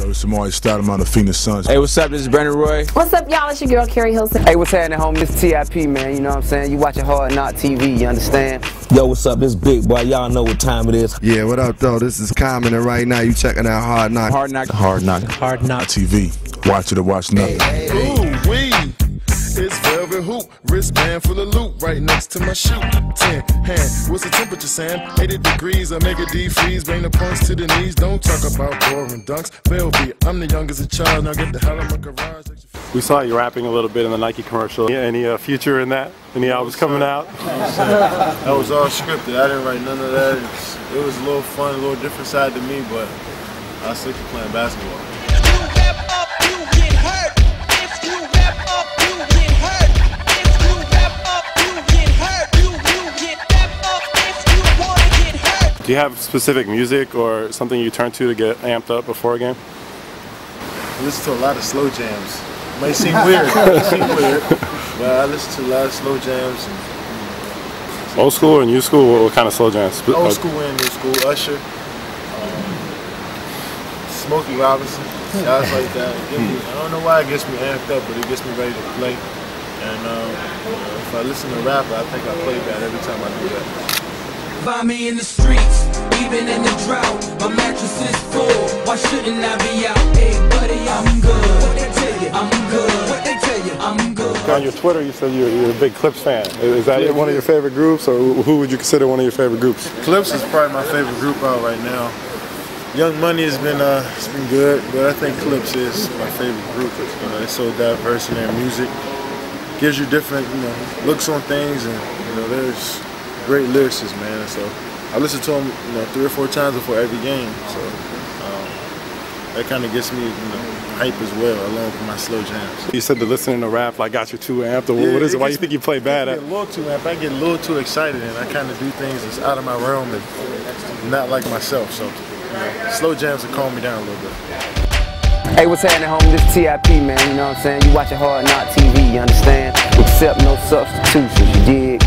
Yo, Amar'e Stoudemire on the Phoenix Suns. Hey, what's up? This is Brandon Roy. What's up, y'all? It's your girl, Keri Hilson. Hey, what's happening, homie? This TIP, man. You know what I'm saying? You watching Hard Knock TV, you understand? Yo, what's up? This Big Boy. Y'all know what time it is. Yeah, what up, though? This is Common, and right now you checking out Hard Knock. Hard Knock. Hard Knock. Hard Knock TV. Watch it or watch nothing. Ooh, wee. It's velvet hoop, wristband full of loot, right next to my shoe. Ten hand, what's the temperature, Sam? 80 degrees, I make a defreeze, bring the punks to the knees. Don't talk about boring dunks. Velvet, I'm the youngest of child, now get the hell out my garage. We saw you rapping a little bit in the Nike commercial. Yeah, any uh, future in that? Any albums coming out? That was all scripted. I didn't write none of that. It was, a little fun, a little different side to me, but I stick to playing basketball. Do you have specific music or something you turn to to get amped up before a game? I listen to a lot of slow jams. Might seem weird, might seem weird, but I listen to a lot of slow jams. And Old school or new school? What kind of slow jams? old school and new school. Usher, um, Smokey Robinson, guys like that. Me, I don't know why it gets me amped up, but it gets me ready to play. And um, you know, if I listen to rap, I think I play bad every time I do that. Find me in the streets, even in the drought. My mattress is full. Why shouldn't I be out? Hey, buddy, I'm good. What they tell you? I'm good. What they tell you? I'm good. On your Twitter, you said you're, you're a big Clipse fan. Is that one of your favorite groups, or who would you consider one of your favorite groups? Clipse is probably my favorite group out right now. Young Money has been uh, it's been good, but I think Clipse is my favorite group. You know, it's so diverse in their music, gives you different you know looks on things, and you know there's great lyricists, man. So I listen to them you know three or four times before every game. So um, that kind of gets me you know hype as well, along with my slow jams. You said the listening to rap like got you too amped. Or Yeah, what is it it? Why do you think you play bad I get a little too amped. I get a little too excited, and I kind of do things that's out of my realm and not like myself. So you know, slow jams will calm me down a little bit. Hey, what's happening, homie? This TIP, man. You know what I'm saying? You watching Hard Knock TV, you understand? Accept no substitutions, you dig?